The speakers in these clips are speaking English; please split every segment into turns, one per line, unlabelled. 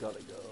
gotta go.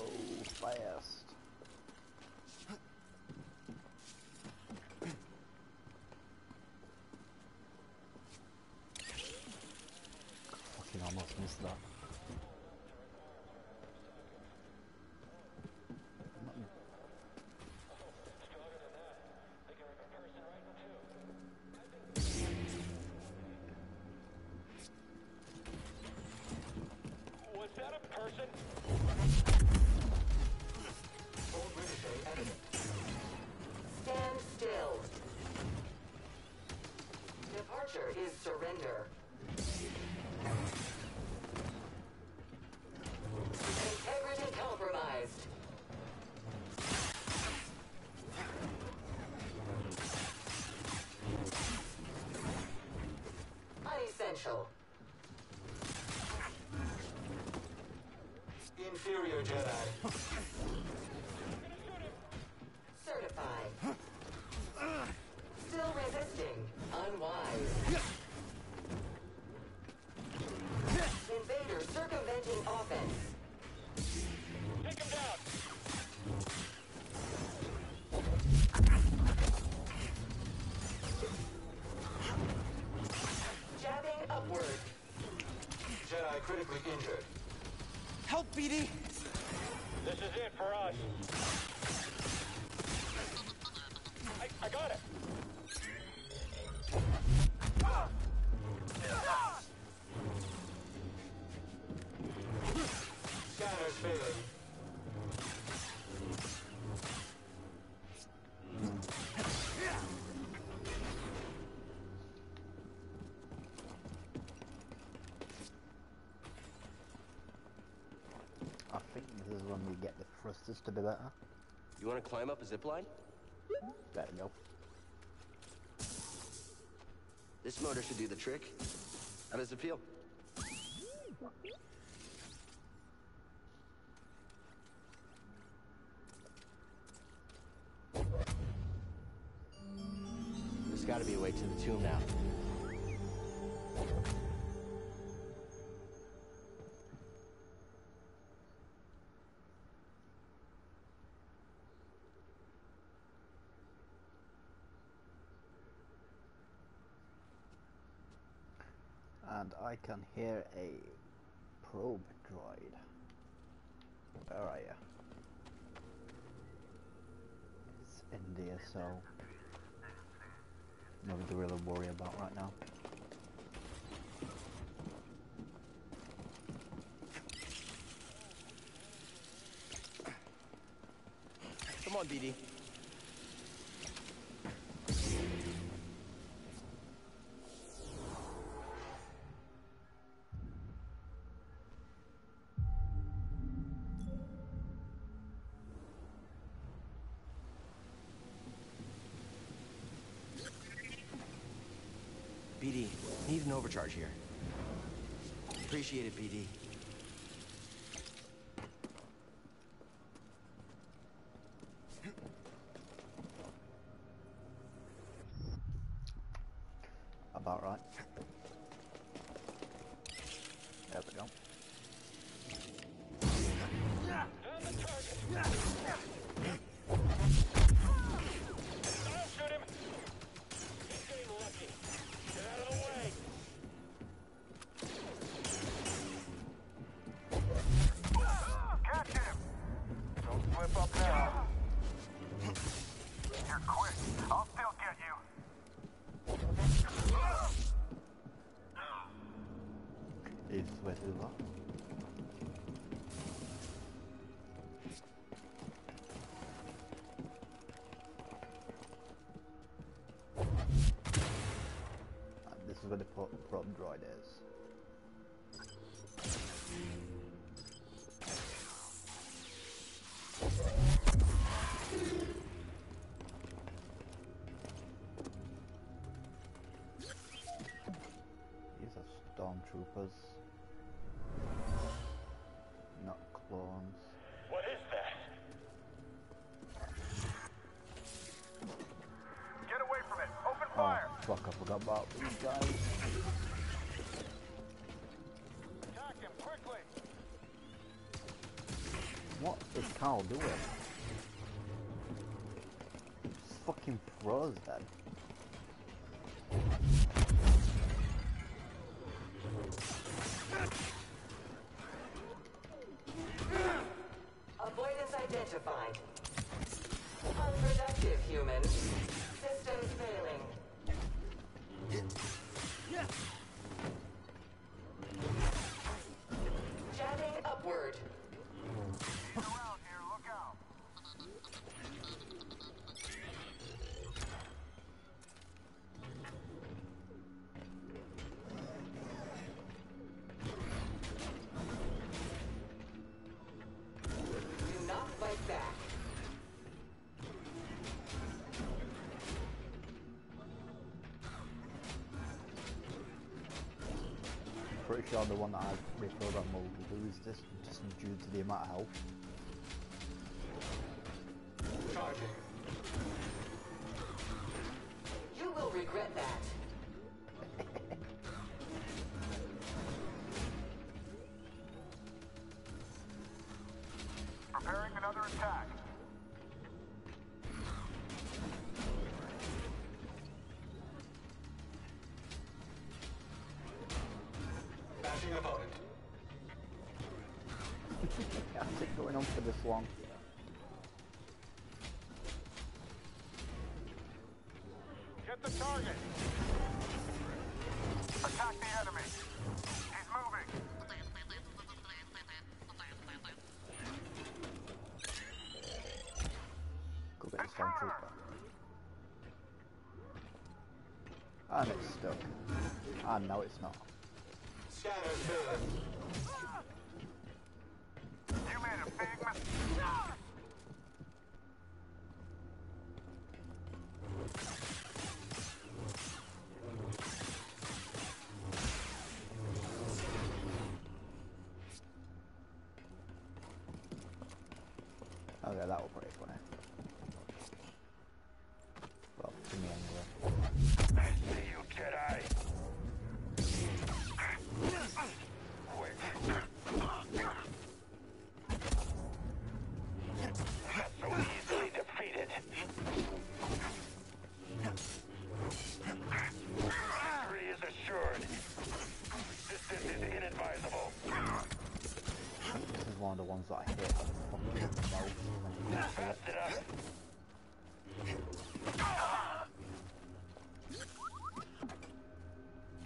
Inferior Jedi.
Certified. Still resisting. Unwise. Invader circumventing offense.
Take him down.
Jabbing upward.
Jedi critically injured.
Help, BD!
It for us.
To be better.
You want to climb up a zip line?
There go.
This motor should do the trick. How does it feel?
I can hear a probe droid. Where are you? It's India, so nothing to really worry about right now.
Come on, BD. Overcharge here. Appreciate it, BD.
Stormtroopers. Not clones.
What is that?
Get away from it. Open
Oh,
fire.
fuck, I forgot about these guys.
Attack him quickly.
What is Carl doing? Just fucking frozen.
Avoidance
pretty sure the one that I reprogrammed will lose this just due to the amount of health. And it's stuck. And ah, no, it's not. Ones that I hit fucking.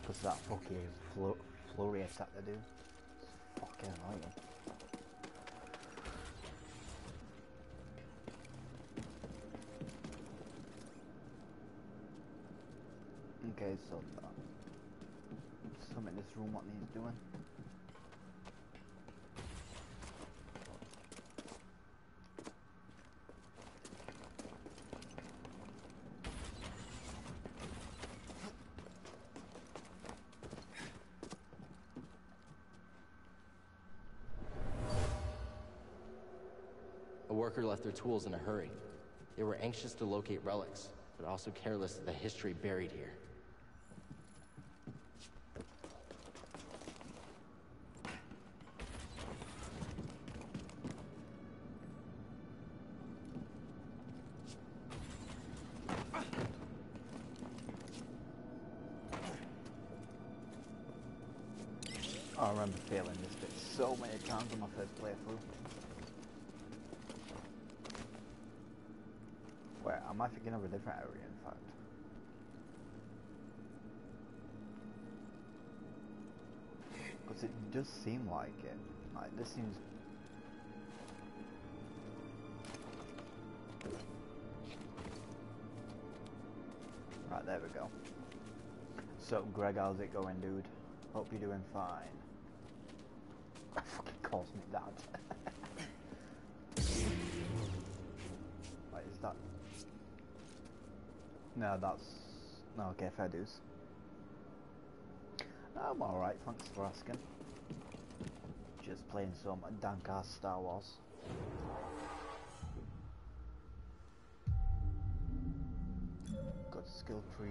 Because that fucking flo flurry attack they do. It's fucking annoying. Okay, so uh, some in this room what needs doing.
Worker left their tools in a hurry. They were anxious to locate relics, but also careless of the history buried here.
Oh, I remember failing this bit so many times on my first playthrough. I thinking of a different area in fact? Because it does seem like it. Like, this seems... Right, there we go. So, Greg, how's it going, dude? Hope you're doing fine. fucking calls me that. No, that's no. Okay, fair dues. I'm all right. Thanks for asking. Just playing some dank ass Star Wars. Got skill tree.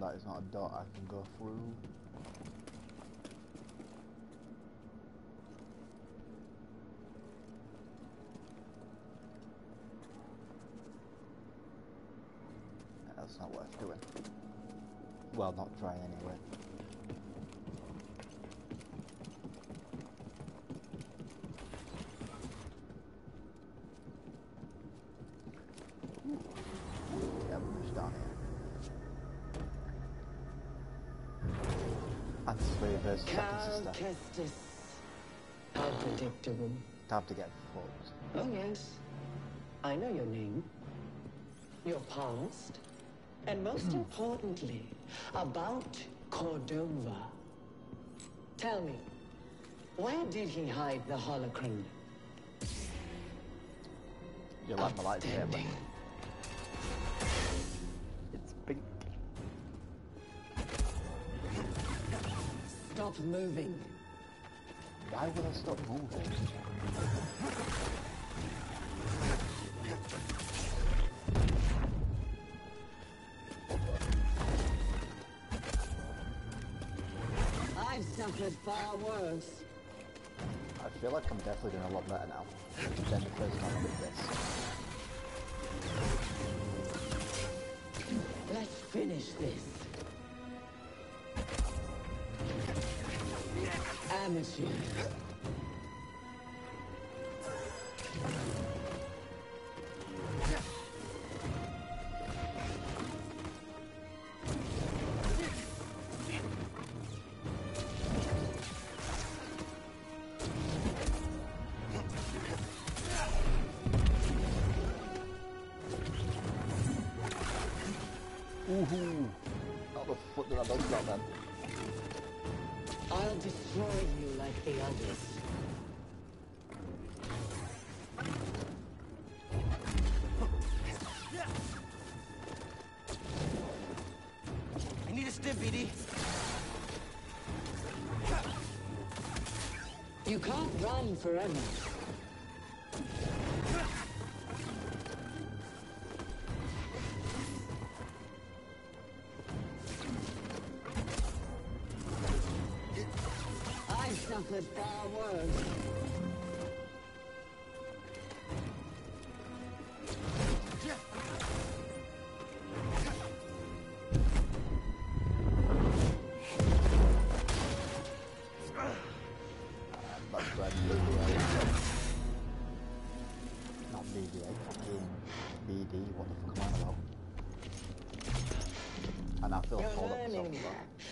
And that is not a dot I can go through. That's not worth doing. Well, not try anyway. Yeah, we're just down here. Anti-slave second sister.
How predictable.
Time to get fucked.
Oh, yes. I know your name.
your past, and most importantly, about Cordova. Tell me, where did he hide the holocron?
You like my lightsaber?
Moving.
Why would I stop moving?
I've suffered far worse.
I feel like I'm definitely doing a lot better now than the first time I did this.
Let's finish this. 話 run forever.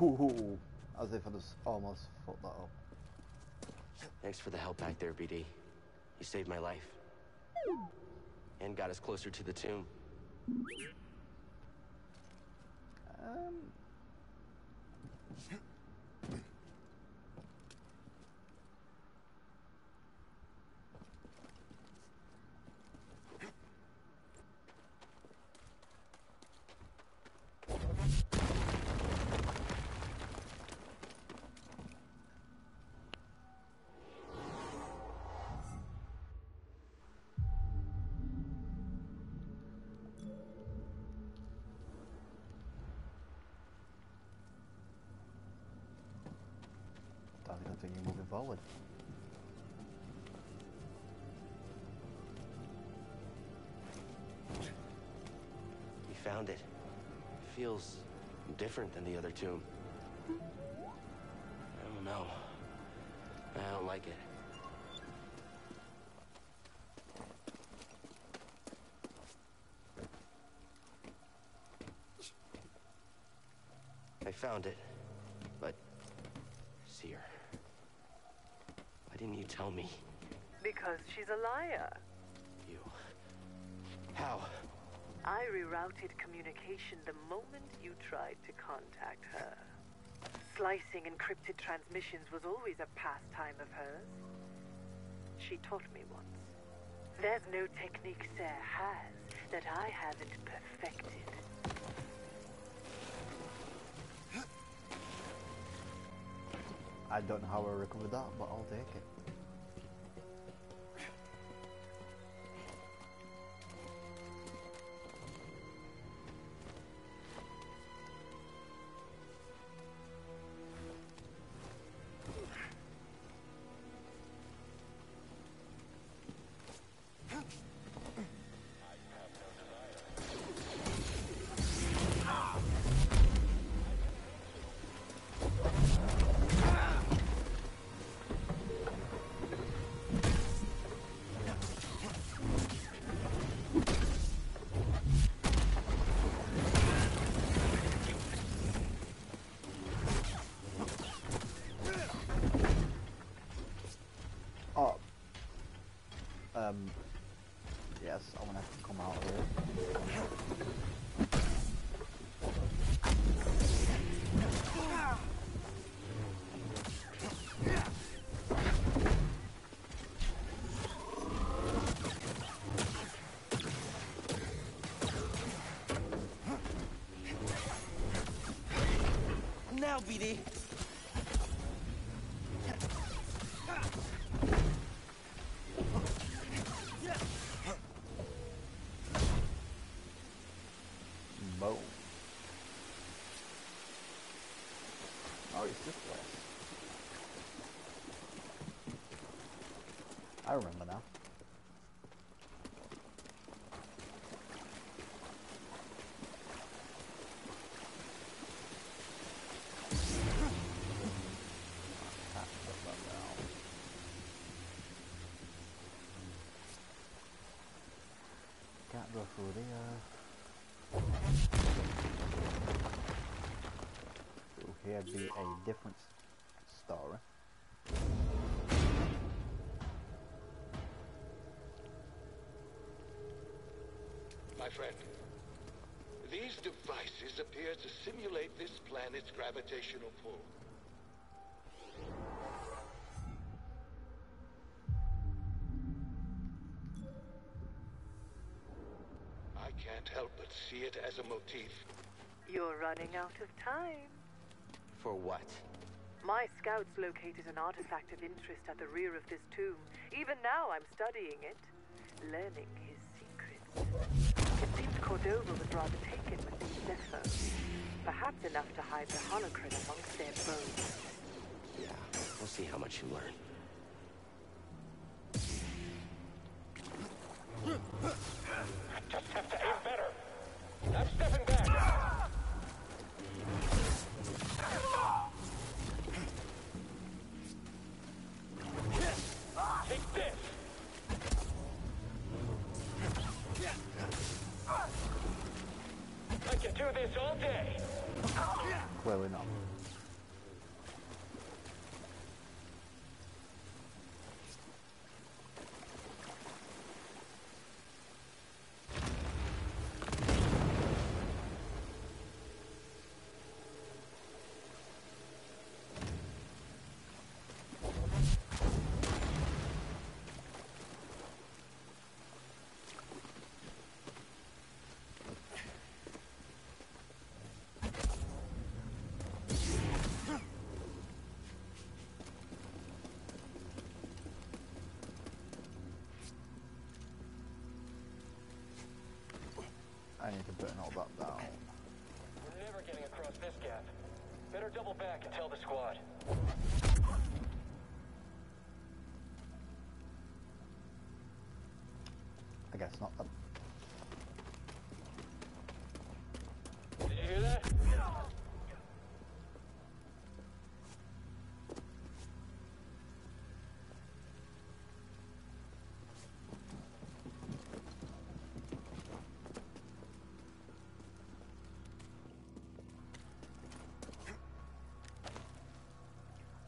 Ooh, as if I just almost fucked that up.
Thanks for the help back there, BD. You saved my life. And got us closer to the tomb.
Um,
We found it. Feels different than the other tomb. I don't know. I don't like it. I found it, but Cere, why didn't you tell me?
Because she's a liar.
You. How?
I rerouted communication the moment you tried to contact her. Slicing encrypted transmissions was always a pastime of hers. She taught me once. There's no technique Cere has that I haven't perfected.
I don't know how I recovered that, but I'll take it. Boom. Oh, it's. I remember now. Can't put that down. Can't go through there. Will here be a different s- story?
My friend, these devices appear to simulate this planet's gravitational pull. I can't help but see it as a motif.
You're running out of time.
For what?
My scouts located an artifact of interest at the rear of this tomb. Even now I'm studying it, learning his secrets. Cordova was rather taken with these Zeffo. Perhaps enough to hide the holocron amongst their bones.
Yeah, we'll see how much you learn.
I
need to burn all that down.
We're never getting across this gap. Better double back and tell the squad.
I guess not then.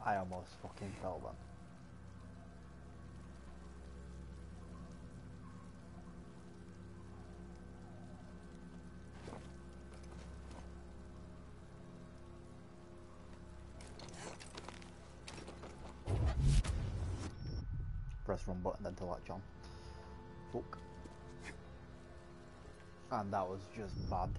I almost fucking fell then. Press run button then to latch on. Fuck. And that was just bad.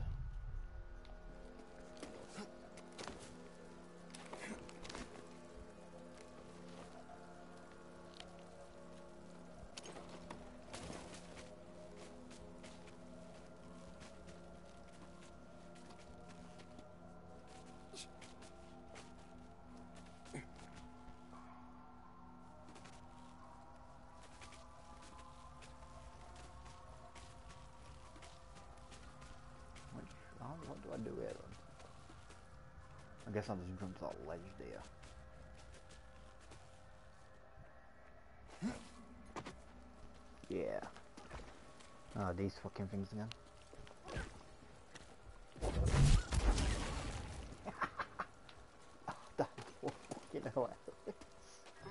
Guess I'll just jump to that ledge there. Yeah. Oh, these fucking things again. That's fucking hilarious.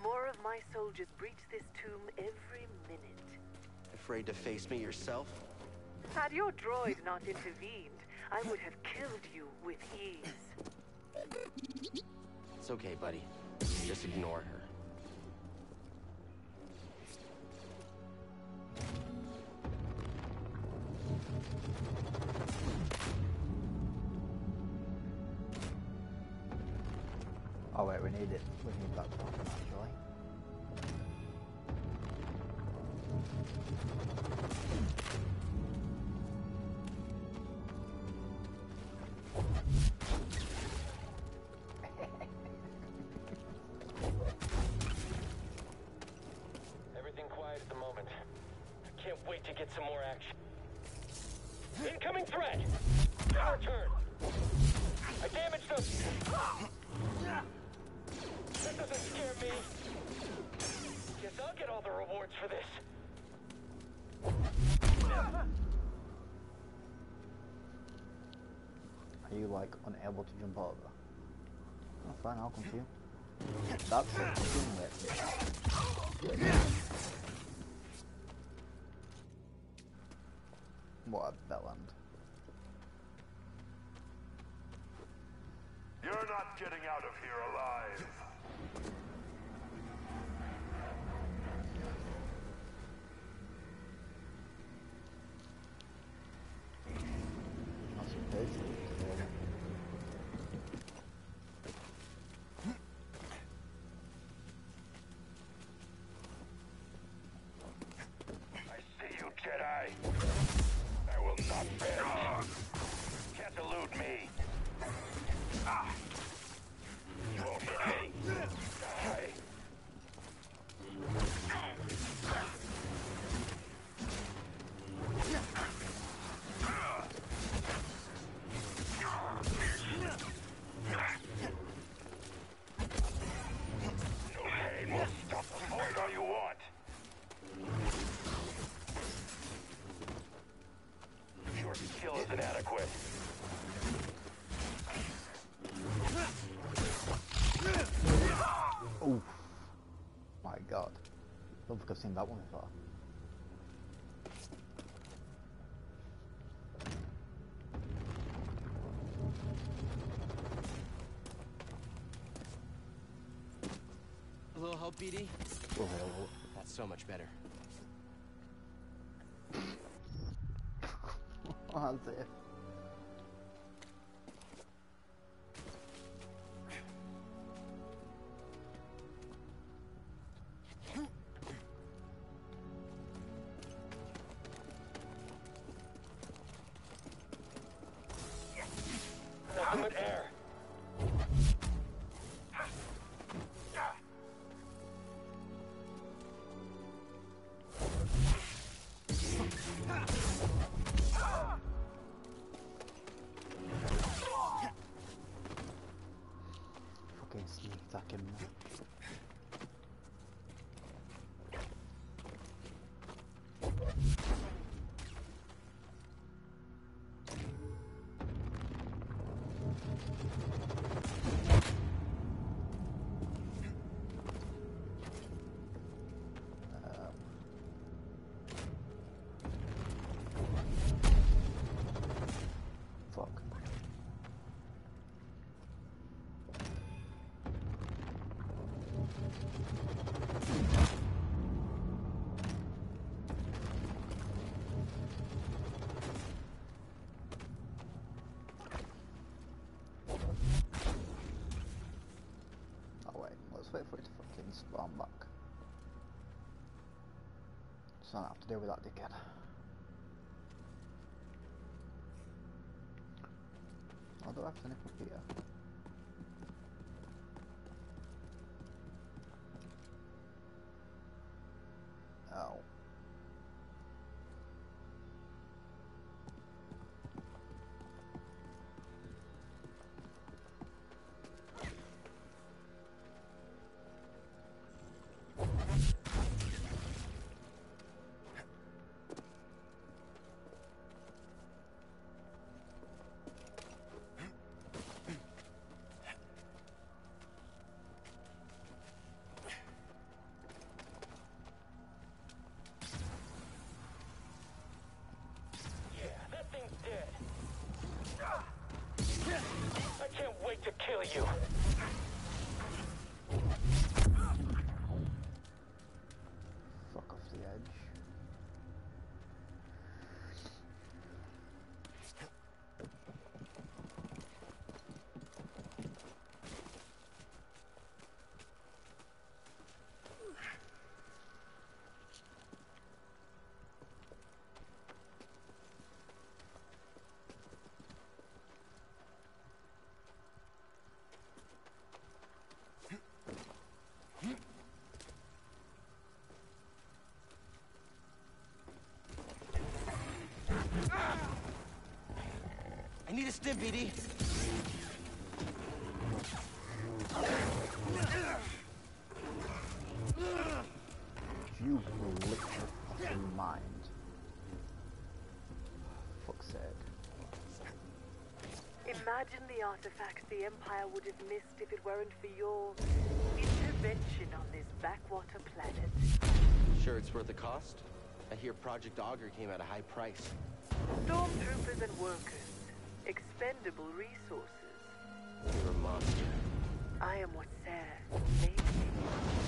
More of my soldiers breach this tomb every minute.
Afraid to face me yourself?
Had your droid not intervened, I would have killed you with ease.
It's okay, buddy. Just ignore her.
Wait
to get some more action. Incoming threat! Our turn! I damaged them! That doesn't scare me. Guess I'll get all the rewards for this.
Are you like unable to jump over? Oh, fine, I'll come to you. That's it. What a bellend.
You're not getting out of here alive. I see you, Jedi. I will
think I've seen that one before.
A little help, BD?
Oh, hell.
That's so much better.
Oh, that's fucking sneak attacking me. Um, wait, for it to fucking spawn back. So I don't have to deal with that dickhead. Do I have to nip up here?
Kill you.
Fuck off the edge.
I need a stim, BD.
You will lick your fucking mind. Fuck's sake.
Imagine the artifacts the Empire would have missed if it weren't for your intervention on this backwater planet.
Sure it's worth the cost? I hear Project Augur came at a high price.
Stormtroopers and workers. Expendable resources.
You're a monster.
I am what Cere made me.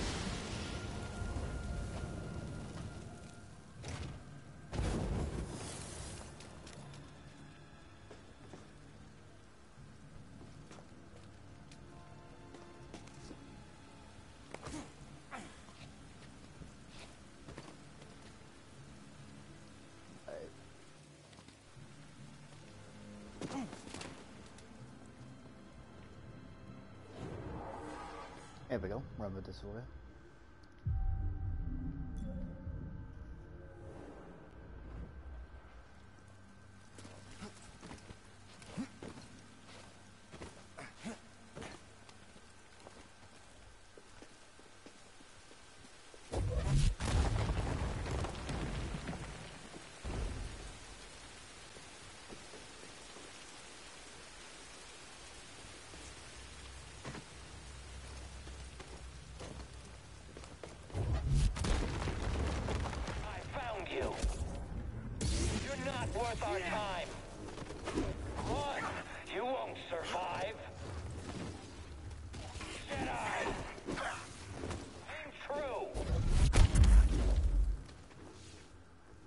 Here we go. This way.
I found you. You're not worth our time. Run! You won't survive. Jedi! Aim true!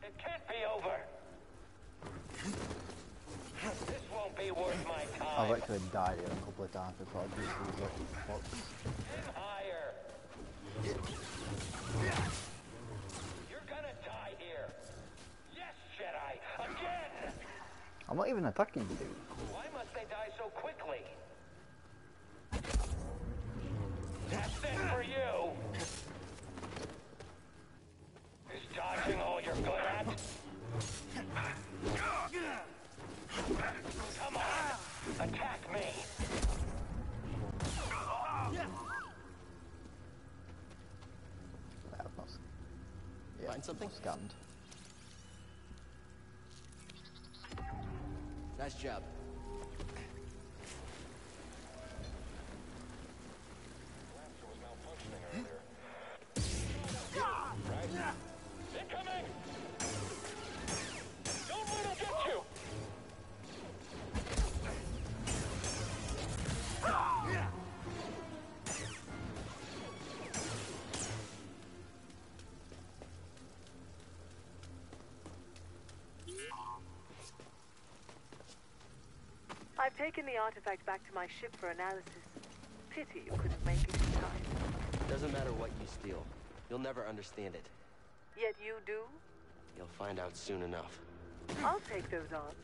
It can't be over. This won't be worth my
I've actually died here a couple of times before I just these little fucks.
Aim higher. You're gonna die here. Yes, Jedi. Again!
I'm not even attacking you, dude.
Taken the artifact back to my ship for analysis. Pity you couldn't make it in time.
Doesn't matter what you steal. You'll never understand it.
Yet you do?
You'll find out soon enough.
I'll take those odds.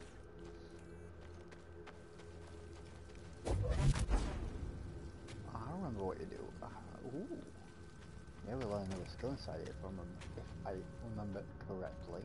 I remember what you do. Uh, ooh. Yeah, we learned another skill inside it if I remember, if I remember correctly.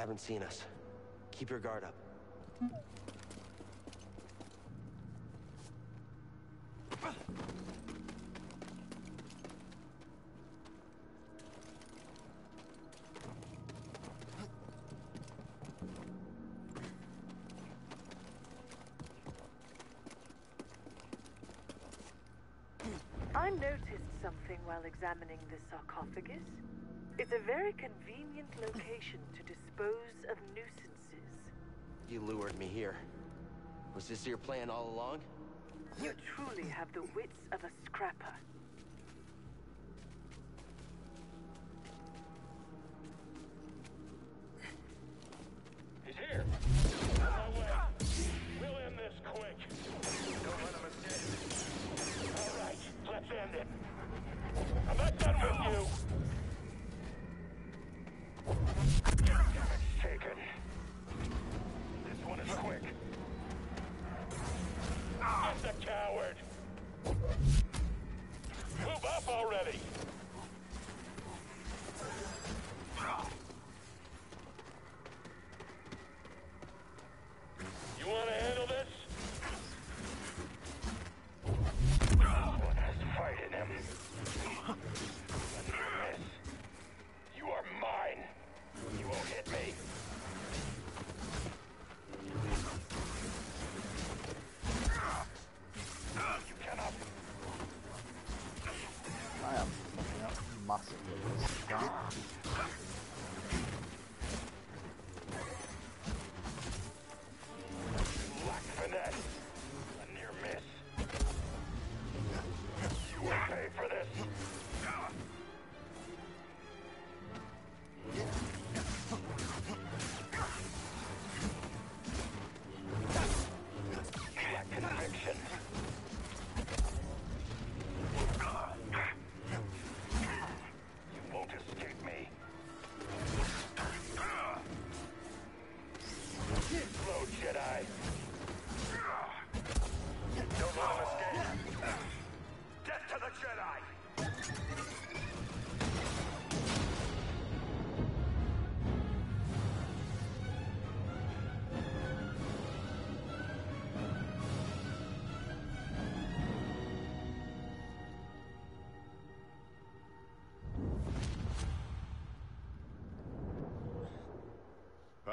Haven't seen us. Keep your guard up.
I noticed something while examining the sarcophagus. It's a very convenient location to.
You lured me here. Was this your plan all along?
You truly have the wits of a scrapper.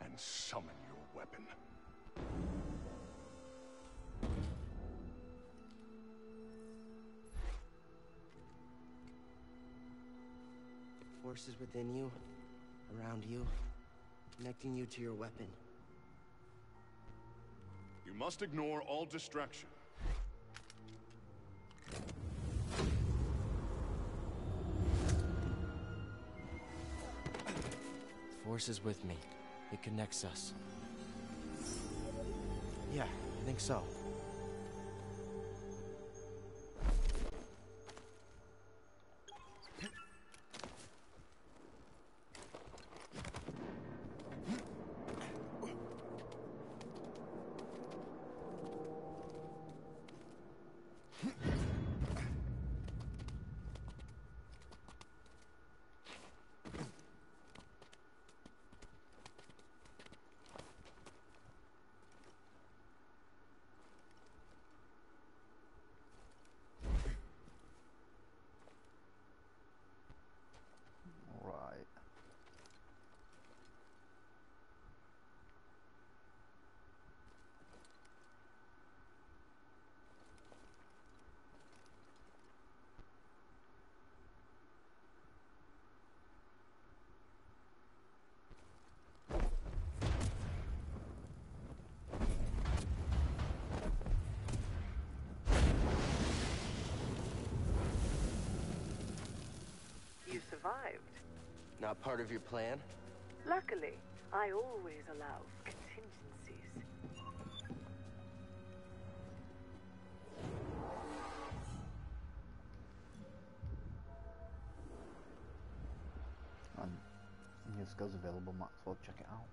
and summon your weapon.
Forces within you, around you, connecting you to your weapon.
You must ignore all distraction.
The Force is with me. It connects us. Yeah, I think so.
Right.
You survived.
Not part of your plan?
Luckily, I always allow contingencies.
And new skills available, might as well check it out.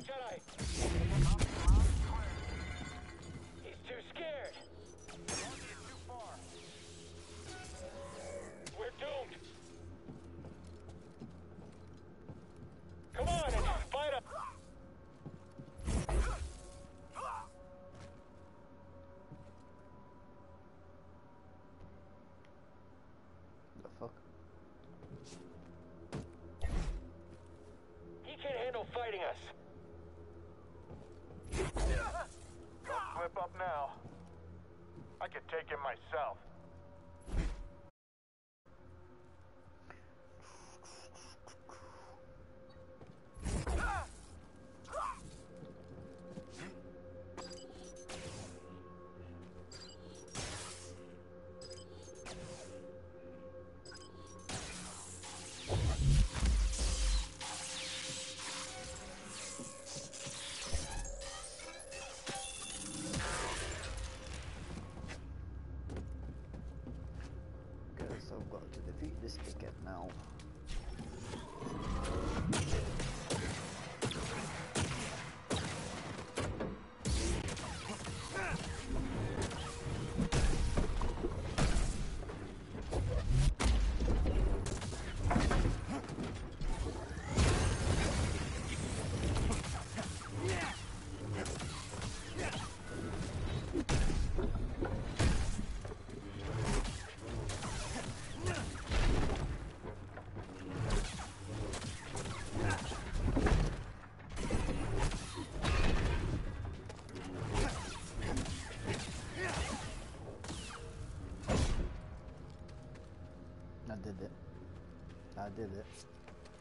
The Jedi.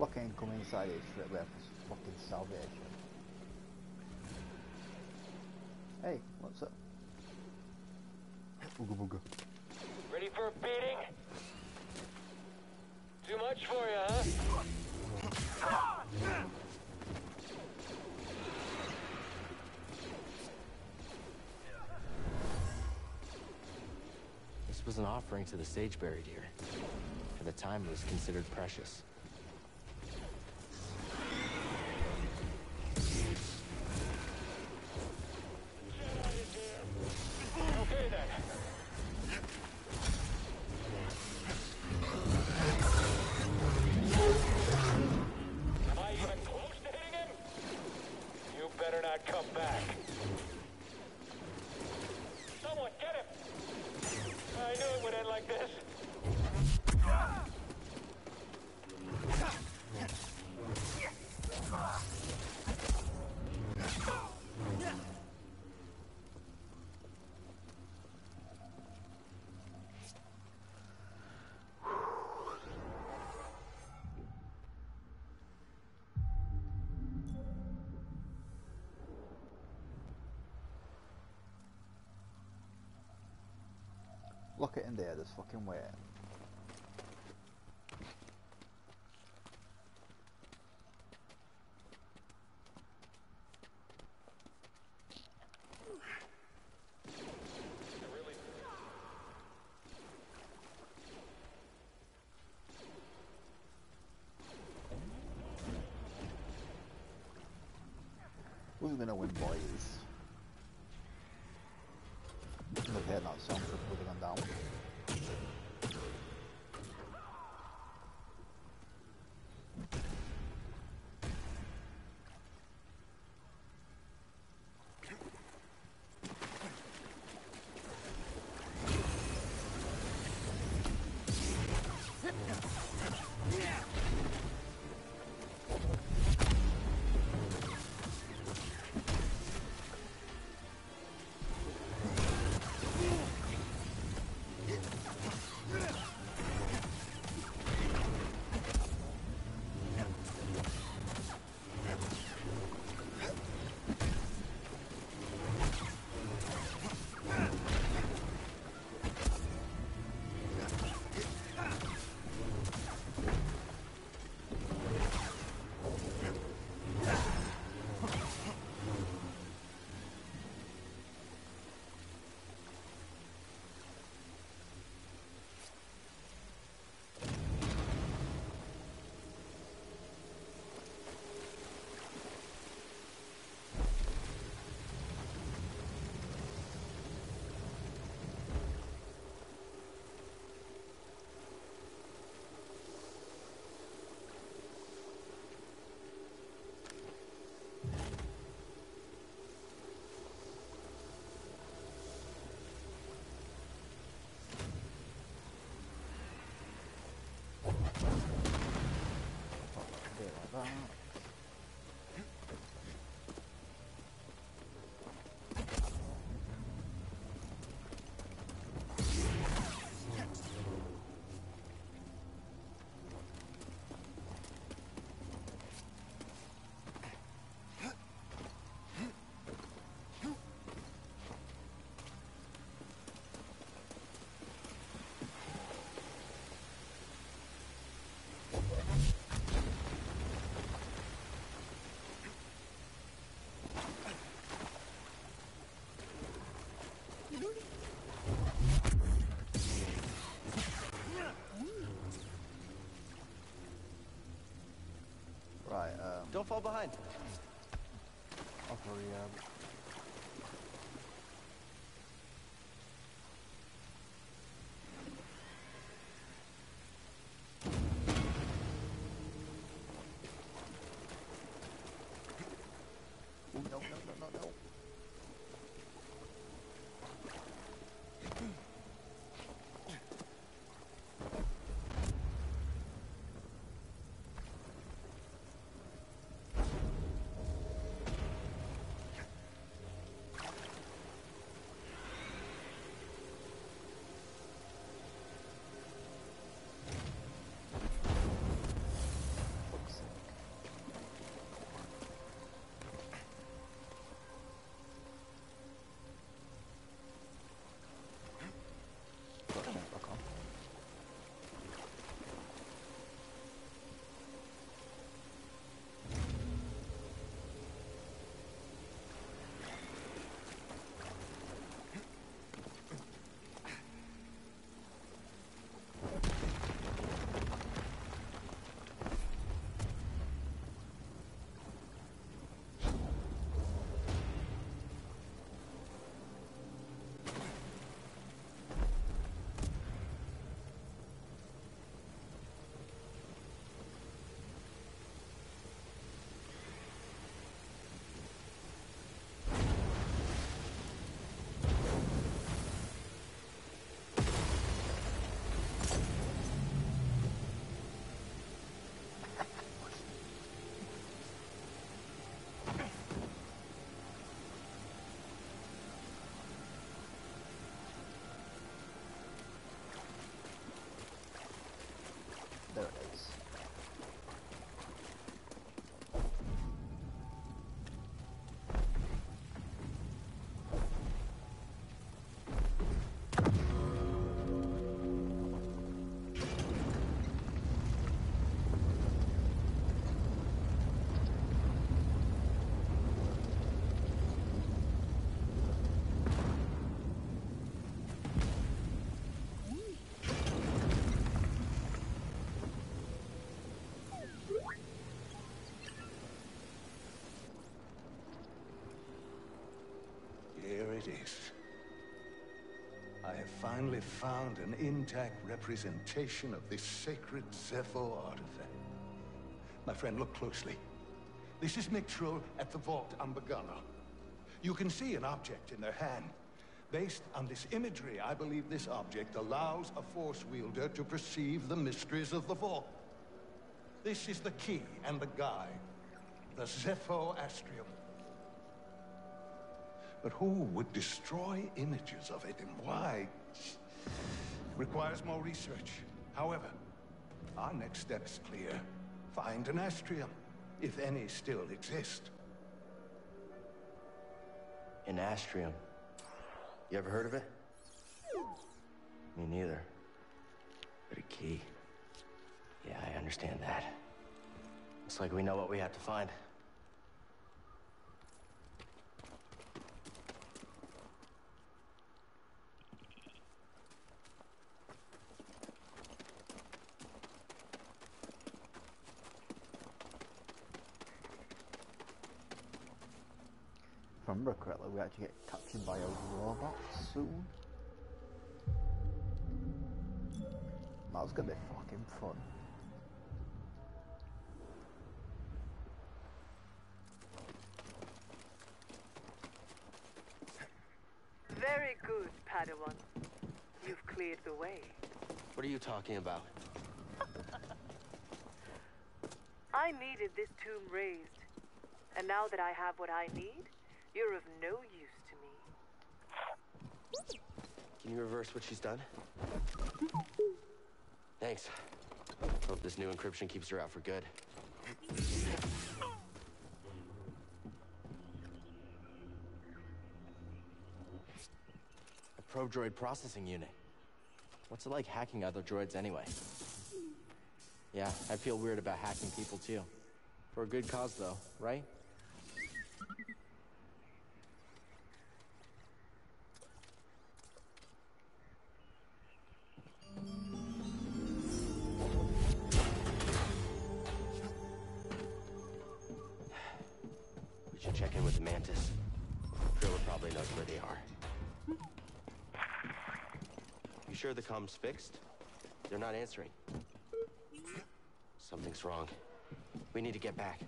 Look ain't come inside it straight away for fucking salvation. Hey, what's up? Booga booga.
Ready for a beating? Too much for you, huh?
This was an offering to the sage-buried here. For the time, it was considered precious.
Fucking way. Who's gonna win, boys?
Don't fall behind.
Up. Uh, it is.
I have finally found an intact representation of this sacred Zeffo artifact. My friend, look closely. This is Miktrull at the Vault on Bogano. You can see an object in their hand. Based on this imagery, I believe this object allows a Force wielder to perceive the mysteries of the Vault. This is the key and the guide. The Zeffo Astrium. But who would destroy images of it and why? Requires more research. However, our next step is clear. Find an astrium, if any still exist.
An astrium. You ever heard of it? Me neither. But a key. Yeah, I understand that. Looks like we know what we have to find.
Remember correctly, we actually get captured by a robot soon. That's gonna be fucking fun.
Very good, Padawan. You've cleared the way.
What are you talking about?
I needed this tomb raised. And now that I have what I need, you're of no use to me.
Can you reverse what she's done? Thanks. Hope this new encryption keeps her out for good. A probe droid processing unit. What's it like hacking other droids anyway? Yeah, I feel weird about hacking people too. For a good cause though, right? Comms fixed? They're not answering. Something's wrong. We need to get back.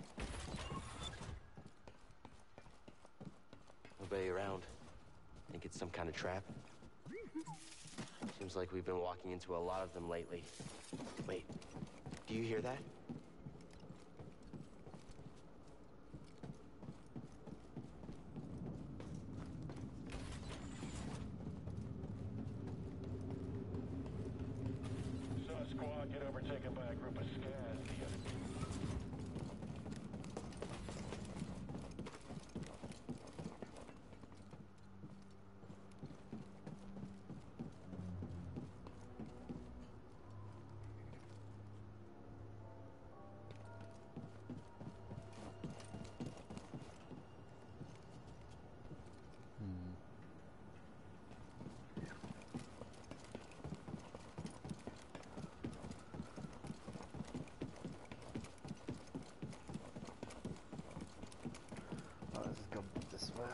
Nobody around. Think it's some kind of trap? Seems like we've been walking into a lot of them lately. Wait, do you hear that?
Saw a squad get overtaken by a group of Scazz the other day.
Oh, let's go this way.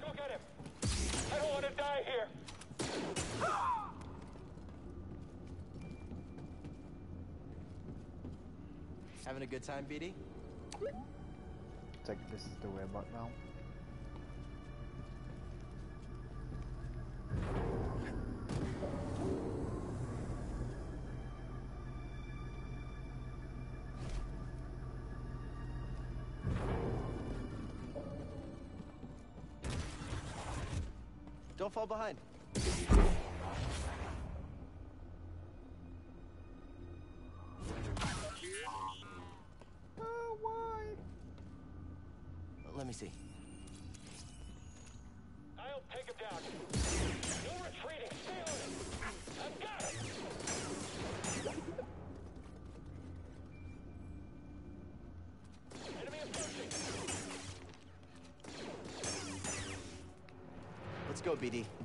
Go get him! I don't want to die here!
Having a good time, BD?
Take this is the way back now.
Don't fall behind. Go, BD.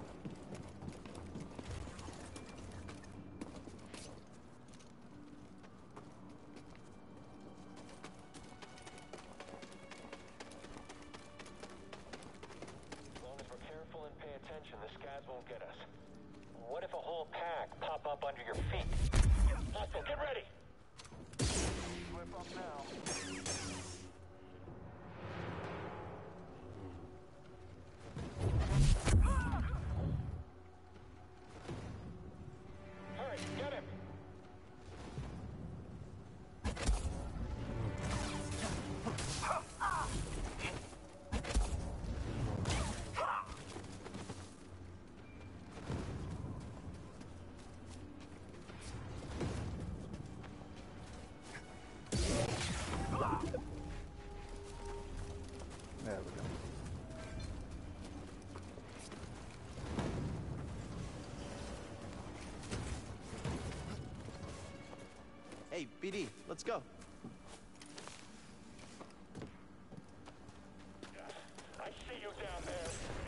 Hey, BD, let's go.
I see you down there.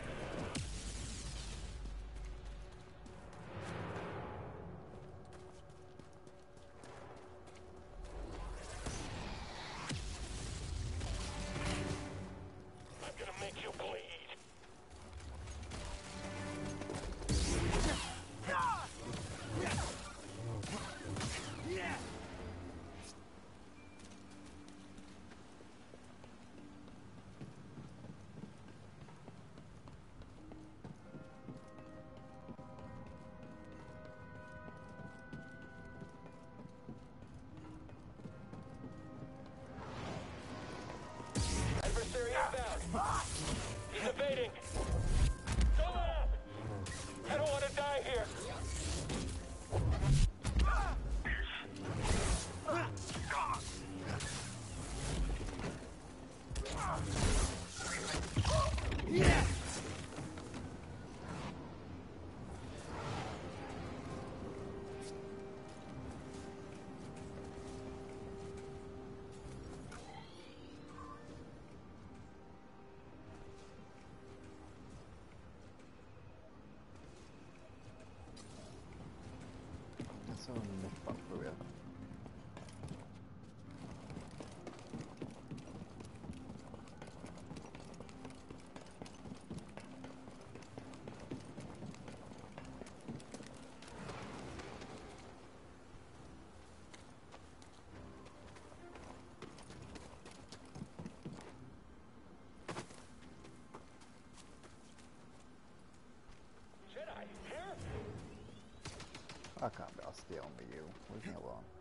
Some myth back for real.
Jedi, here?
I can't be asked to stay on with you. Leave me alone.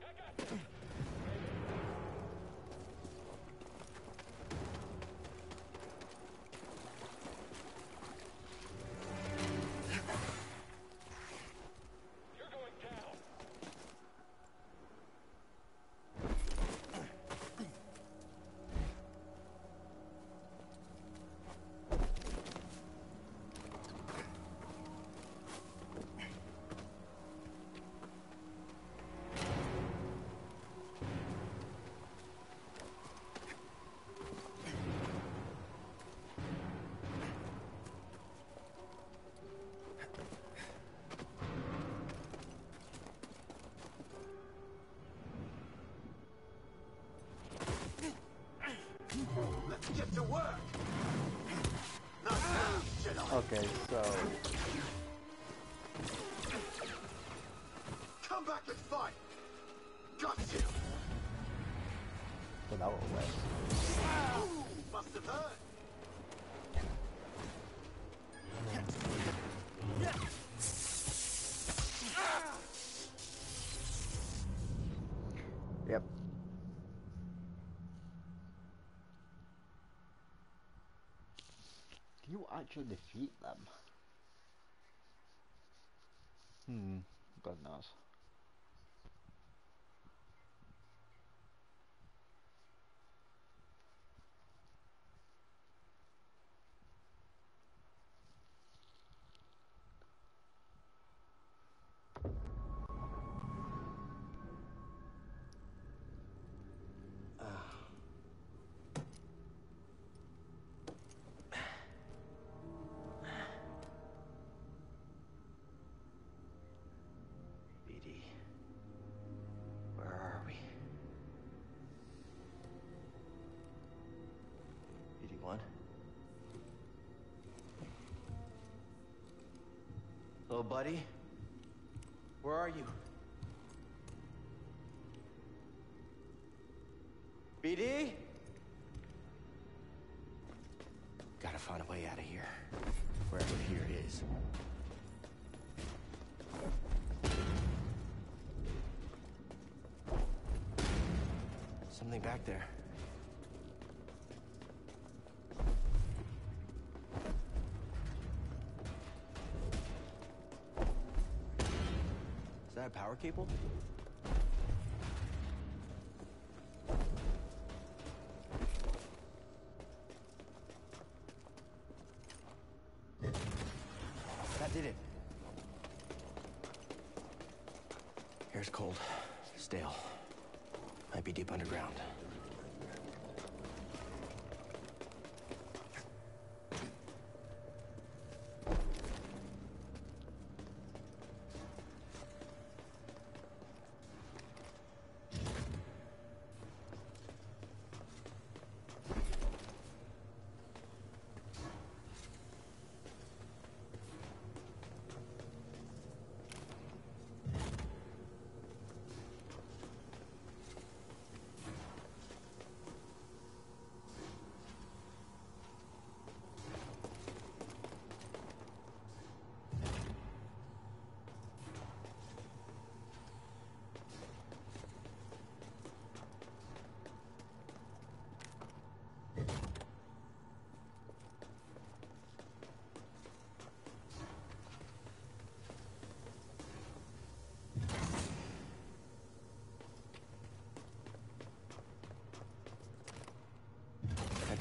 Okay, so
Come back and fight. Got you.
so that will work.
Ooh, must have.
You actually defeat them? Hmm, God knows.
Buddy? Where are you? BD? Gotta find a way out of here. Wherever here is. Something back there. Power cable? That did it. Air's cold, stale. Might be deep underground.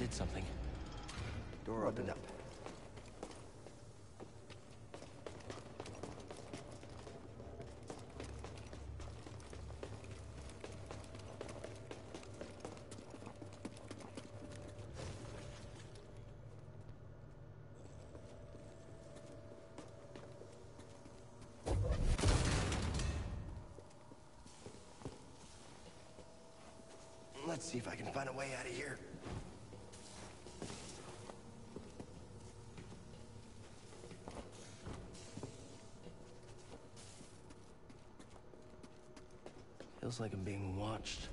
did something. Door opened up. Let's see if I can find a way out of here. Feels like I'm being watched.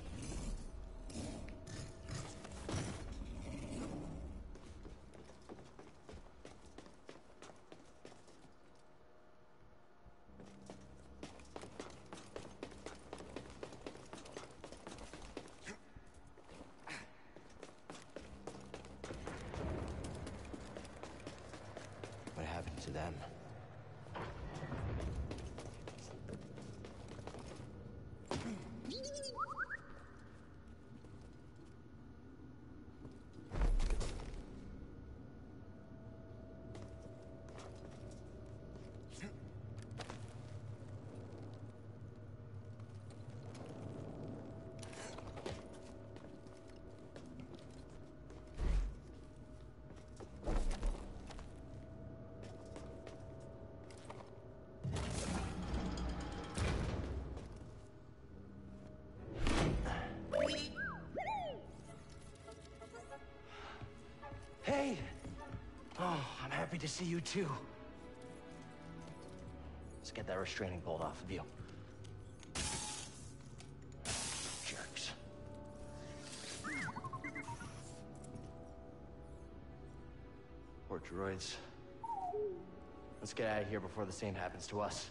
Oh, I'm happy to see you too. Let's get that restraining bolt off of you. Jerks. Poor droids. Let's get out of here before the same happens to us.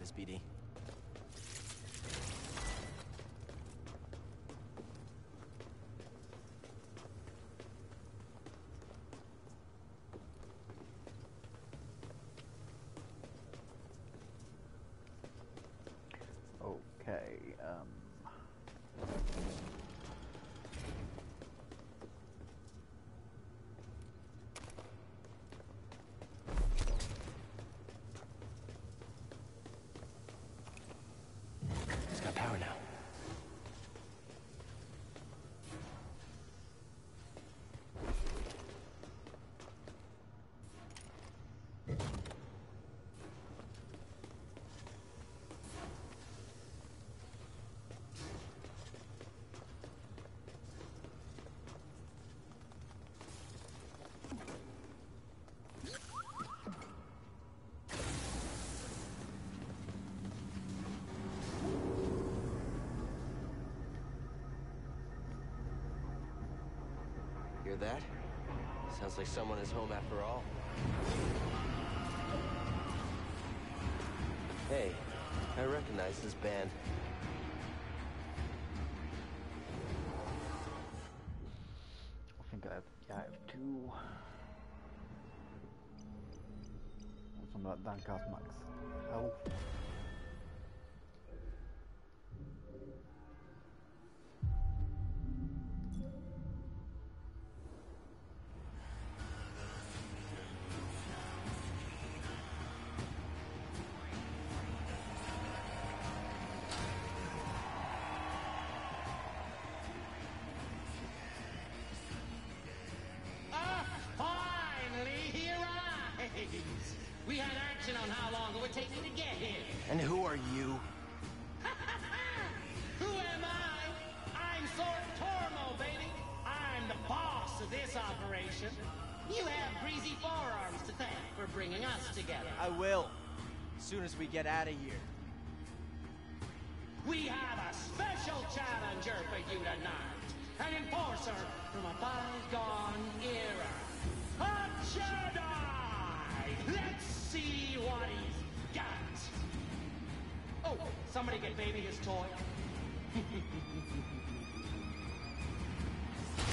This, BD.
Okay, um...
It's got power now. Hear that? Sounds like someone is home after all. Hey, I recognize this band.
I think I have, yeah, I have two. Some of that Dan Max
We had action on how long it would take you to get here.
And who are you?
Who am I? I'm Sorc Tormo, baby. I'm the boss of this operation. You have greasy forearms to thank for bringing us together.
I will. As soon as we get out of here.
We have a special challenger for you tonight. An enforcer from a bygone era. A Jedi! Let's see what he's got. Oh, somebody get baby his toy.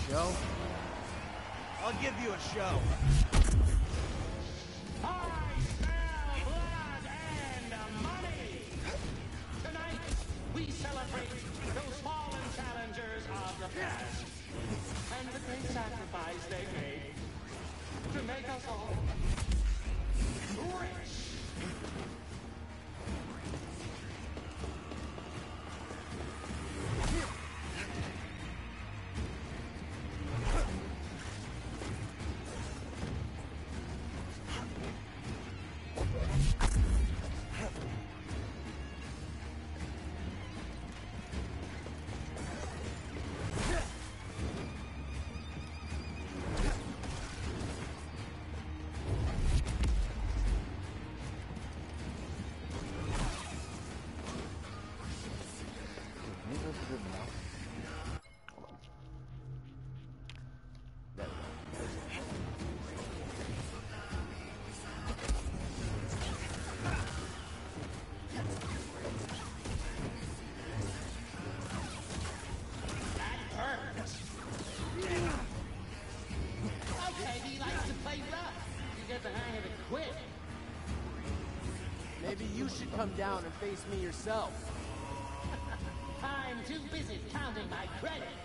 show? I'll give you a show.
I smell blood and money. Tonight, we celebrate those fallen challengers of the past and the great sacrifice they made to make us all
come down and face me yourself.
I'm too busy counting my credits.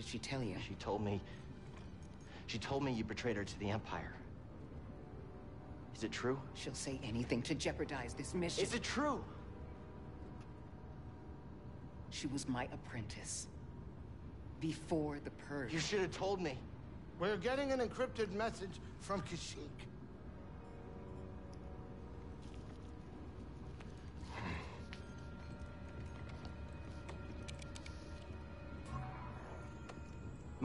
Did she tell you?
She told me. She told me you betrayed her to the Empire. Is it true?
She'll say anything to jeopardize this mission.
Is it true?
She was my apprentice. Before the purge.
You should have told me.
We're getting an encrypted message from Kashyyyk.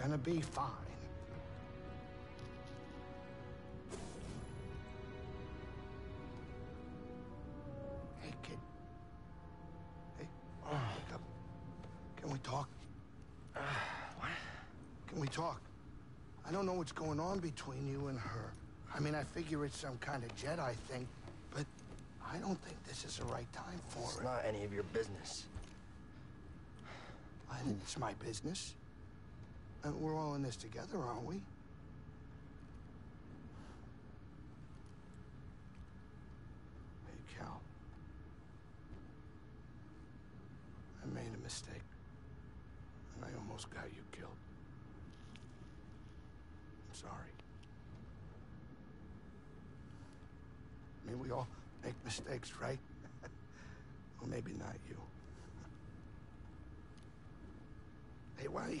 Gonna be fine. Hey, kid. Hey, wake up. Can we talk? what? Can we talk? I don't know what's going on between you and her. I mean, I figure it's some kind of Jedi thing, but I don't think this is the right time for
It's
it.
It's not any of your business.
I think it's my business. And we're all in this together, aren't we? Hey, Cal. I made a mistake. And I almost got you killed. I'm sorry. I mean, we all make mistakes, right? well, maybe not you. Hey, why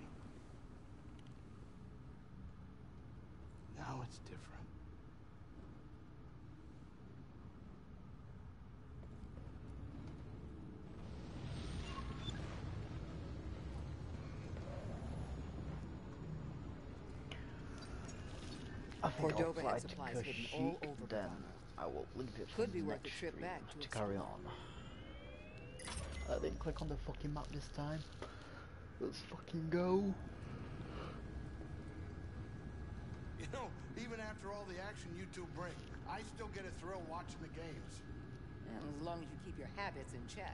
Now it's different.
I think I'll
Cordova
fly
had
to
all
Kashyyyk, then I will leave it
Could
for
be worth a trip back to
to carry on. I didn't click on the fucking map this time. Let's fucking go.
You know, even after all the action you two bring, I still get a thrill watching the games.
And as long as you keep your habits in check.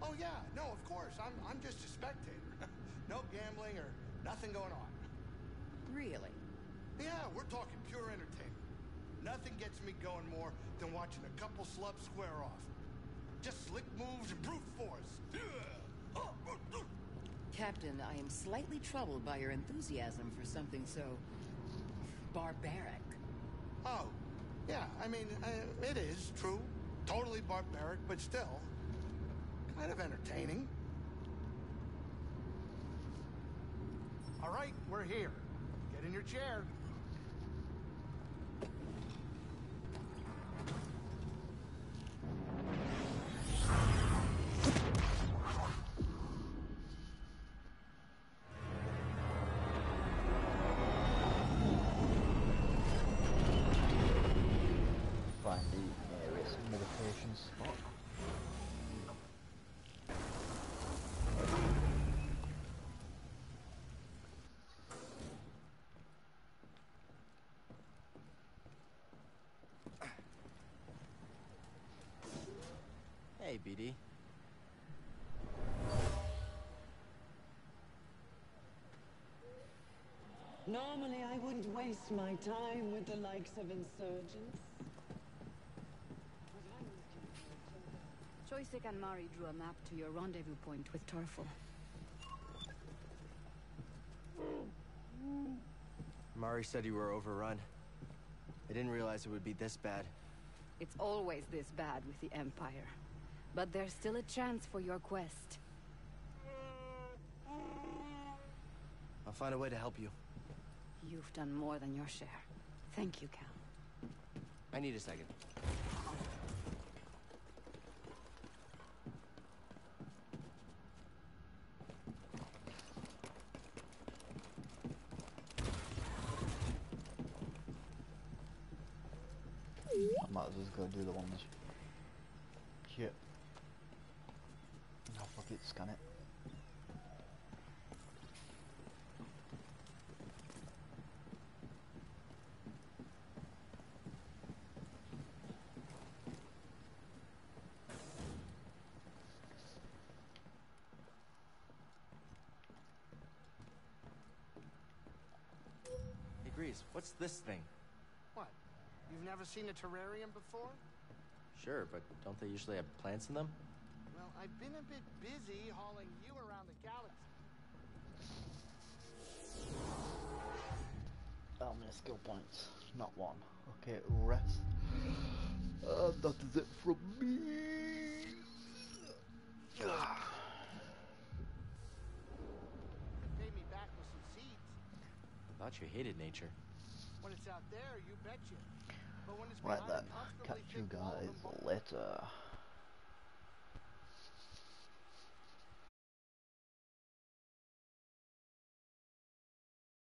Oh yeah, no, of course. I'm I'm just a spectator. no gambling or nothing going on.
Really?
Yeah, we're talking pure entertainment. Nothing gets me going more than watching a couple slubs square off. Just slick moves and brute force.
Captain, I am slightly troubled by your enthusiasm for something so barbaric.
Oh, yeah. I mean, uh, it is true. Totally barbaric, but still kind of entertaining. All right, we're here. Get in your chair.
BD.
Normally, I wouldn't waste my time with the likes of insurgents.
Choyyssyk and Mari drew a map to your rendezvous point with Tarfful.
Mari said you were overrun. I didn't realize it would be this bad.
It's always this bad with the Empire. But there's still a chance for your quest.
I'll find a way to help you.
You've done more than your share. Thank you, Cal.
I need a second.
I might as well go do the ones. Shit. No, fuck it, scan it.
Hey, Greez, what's this thing?
What? You've never seen a terrarium before?
Sure, but don't they usually have plants in them?
Well, I've been a bit busy hauling you around the galaxy.
How many skill points? Not one. Okay, rest. Uh, that is it from me.
Pay me back with some seeds.
I thought you hated nature.
When it's out there, you betcha. But when it's
Right then,
a comfortably
catch you
thick wall of
guys later.